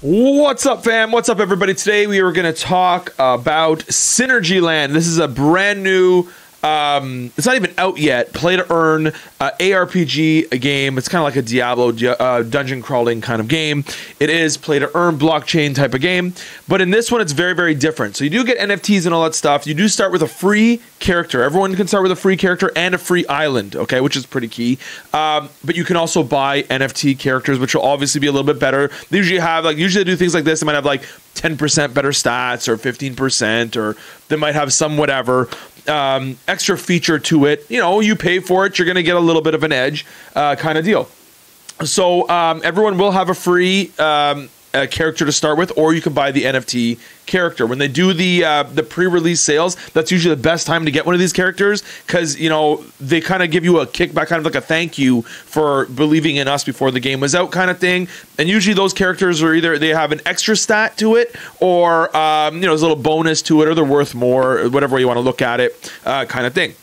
What's up, fam? What's up, everybody? Today we are going to talk about Synergy Land. This is a brand new um, it's not even out yet. Play to earn uh, ARPG a game. It's kind of like a Diablo uh, dungeon crawling kind of game. It is play to earn blockchain type of game, but in this one it's very very different. So you do get NFTs and all that stuff. You do start with a free character. Everyone can start with a free character and a free island. Okay, which is pretty key. Um, but you can also buy NFT characters, which will obviously be a little bit better. They usually have like usually they do things like this. They might have like 10% better stats or 15% or they might have some whatever um, extra feature to it. You know, you pay for it, you're going to get a little bit of an edge uh, kind of deal. So um, everyone will have a free um, a character to start with, or you can buy the NFT character. When they do the uh, the pre-release sales, that's usually the best time to get one of these characters because you know they kind of give you a kickback, kind of like a thank you for believing in us before the game was out, kind of thing. And usually those characters are either they have an extra stat to it, or um, you know there's a little bonus to it, or they're worth more, whatever you want to look at it, uh, kind of thing.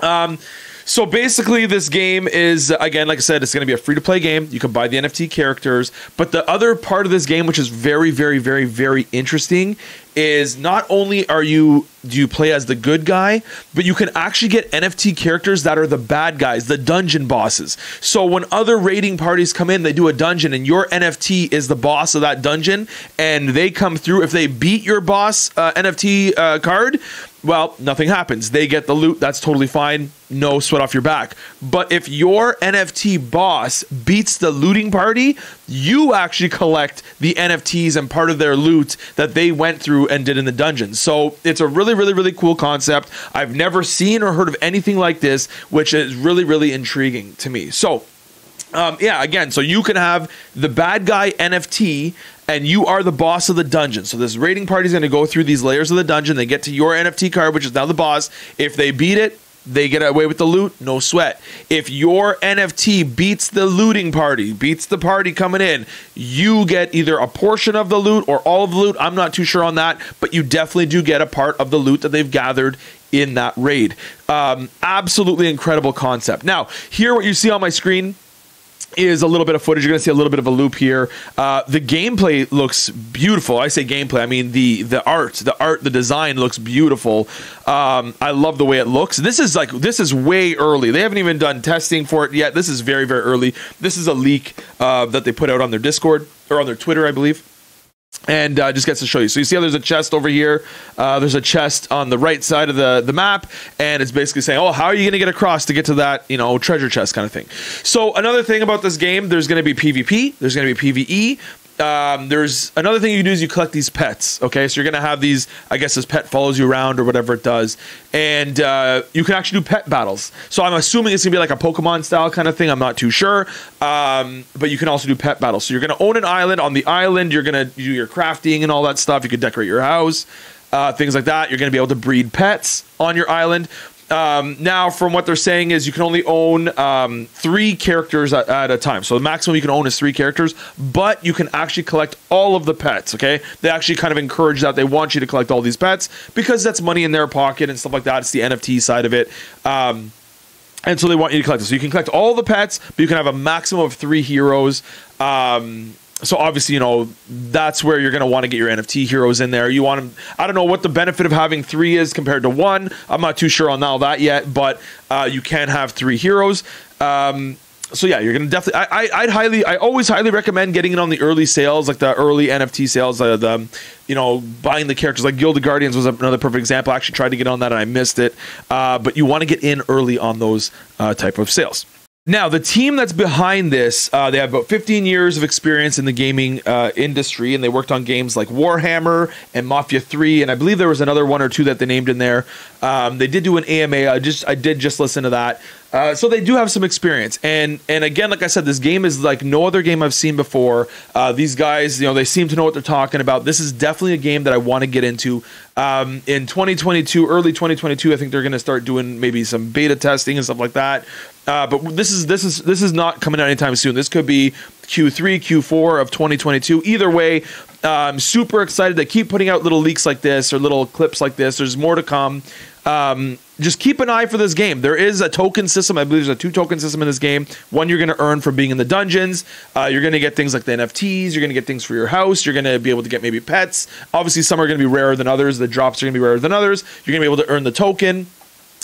Um, so basically, this game is again, like I said, it's going to be a free to play game. You can buy the NFT characters, but the other part of this game, which is very, very, very, very interesting, is not only are you do you play as the good guy, but you can actually get NFT characters that are the bad guys, the dungeon bosses. So when other raiding parties come in, they do a dungeon, and your NFT is the boss of that dungeon, and they come through. If they beat your boss uh, NFT uh, card, well, nothing happens. They get the loot. That's totally fine. No sweat off your back. But if your NFT boss beats the looting party, you actually collect the NFTs and part of their loot that they went through and did in the dungeon. So it's a really, really, really cool concept. I've never seen or heard of anything like this, which is really, really intriguing to me. So, um, yeah, again, so you can have the bad guy NFT and you are the boss of the dungeon. So this raiding party is going to go through these layers of the dungeon. They get to your NFT card, which is now the boss. If they beat it, they get away with the loot, no sweat. If your NFT beats the looting party, beats the party coming in, you get either a portion of the loot or all of the loot. I'm not too sure on that, but you definitely do get a part of the loot that they've gathered in that raid. Um, absolutely incredible concept. Now, here what you see on my screen is a little bit of footage. You're going to see a little bit of a loop here. Uh, the gameplay looks beautiful. I say gameplay. I mean the the art, the art, the design looks beautiful. Um, I love the way it looks. This is like this is way early. They haven't even done testing for it yet. This is very very early. This is a leak uh, that they put out on their Discord or on their Twitter, I believe and uh, just gets to show you. So you see how there's a chest over here. Uh, there's a chest on the right side of the, the map, and it's basically saying, "Oh, how are you going to get across to get to that you know treasure chest kind of thing?" So another thing about this game, there's going to be PvP, there's going to be PvE, um, there's another thing you do is you collect these pets. Okay, so you're gonna have these. I guess this pet follows you around or whatever it does, and uh, you can actually do pet battles. So I'm assuming it's gonna be like a Pokemon style kind of thing. I'm not too sure, um, but you can also do pet battles. So you're gonna own an island. On the island, you're gonna do your crafting and all that stuff. You could decorate your house. Uh, things like that. You're going to be able to breed pets on your island. Um, now, from what they're saying is you can only own um, three characters at, at, a time. So the maximum you can own is three characters, but you can actually collect all of the pets. Okay, they actually kind of encourage that. They want you to collect all these pets because that's money in their pocket and stuff like that. It's the NFT side of it. Um, and so they want you to collect it. So you can collect all the pets, but you can have a maximum of three heroes. Um, so obviously, you know, that's where you're going to want to get your NFT heroes in there. You want them, I don't know what the benefit of having three is compared to one. I'm not too sure on all that yet, but uh, you can have three heroes. Um, so yeah, you're gonna definitely. I, I would highly, I always highly recommend getting it on the early sales, like the early NFT sales. Uh, the you know buying the characters like Guild of Guardians was another perfect example. I actually tried to get on that and I missed it. Uh, but you want to get in early on those uh, type of sales. Now, the team that's behind this, uh, they have about 15 years of experience in the gaming uh, industry, and they worked on games like Warhammer and Mafia 3, and I believe there was another one or two that they named in there. Um, they did do an AMA. I just I did just listen to that. Uh, so they do have some experience, and and again, like I said, this game is like no other game I've seen before. Uh, these guys, you know, they seem to know what they're talking about. This is definitely a game that I want to get into. Um, in 2022, early 2022, I think they're going to start doing maybe some beta testing and stuff like that. Uh, but this is this is this is not coming out anytime soon. This could be Q3, Q4 of 2022. Either way, I'm super excited. They keep putting out little leaks like this or little clips like this. There's more to come. um, just keep an eye for this game. There is a token system. I believe there's a two token system in this game. One you're going to earn from being in the dungeons. Uh, you're going to get things like the NFTs. You're going to get things for your house. You're going to be able to get maybe pets. Obviously, some are going to be rarer than others. The drops are going to be rarer than others. You're going to be able to earn the token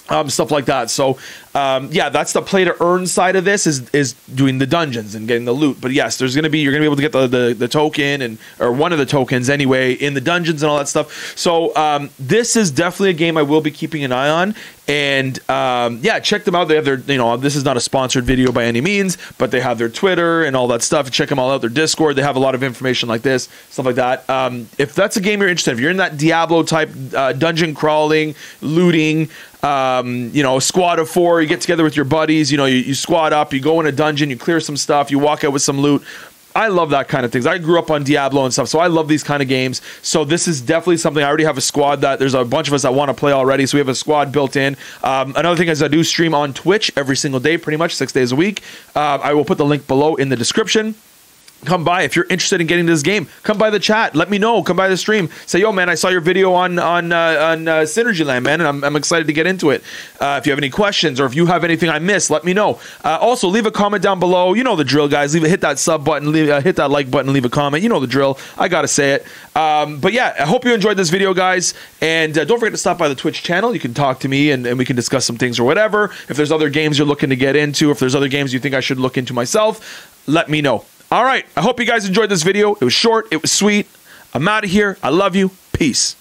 um, stuff like that. So, um, yeah, that's the play to earn side of this is is doing the dungeons and getting the loot. But yes, there's gonna be you're gonna be able to get the, the, the token and or one of the tokens anyway in the dungeons and all that stuff. So um, this is definitely a game I will be keeping an eye on. And um, yeah, check them out. They have their you know this is not a sponsored video by any means, but they have their Twitter and all that stuff. Check them all out. Their Discord. They have a lot of information like this, stuff like that. Um, if that's a game you're interested, in, if you're in that Diablo type uh, dungeon crawling, looting um, you know, squad of four, you get together with your buddies, you know, you, you squad up, you go in a dungeon, you clear some stuff, you walk out with some loot. I love that kind of things. I grew up on Diablo and stuff, so I love these kind of games. So this is definitely something. I already have a squad that there's a bunch of us that want to play already, so we have a squad built in. Um, another thing is I do stream on Twitch every single day, pretty much six days a week. Uh, I will put the link below in the description come by if you're interested in getting this game. Come by the chat. Let me know. Come by the stream. Say yo man i saw your video on on uh, on uh, synergy land man and I'm, I'm excited to get into it. Uh, if you have any questions or if you have anything i missed let me know. Uh, also leave a comment down below. You know the drill guys. Leave it hit that sub button. Leave, uh, hit that like button. Leave a comment. You know the drill. I gotta say it. Um, but yeah i hope you enjoyed this video guys. And uh, don't forget to stop by the twitch channel. You can talk to me and, and we can discuss some things or whatever. If there's other games you're looking to get into if there's other games you think i should look into myself let me know all right. I hope you guys enjoyed this video. It was short, it was sweet. I'm out of here. I love you. Peace.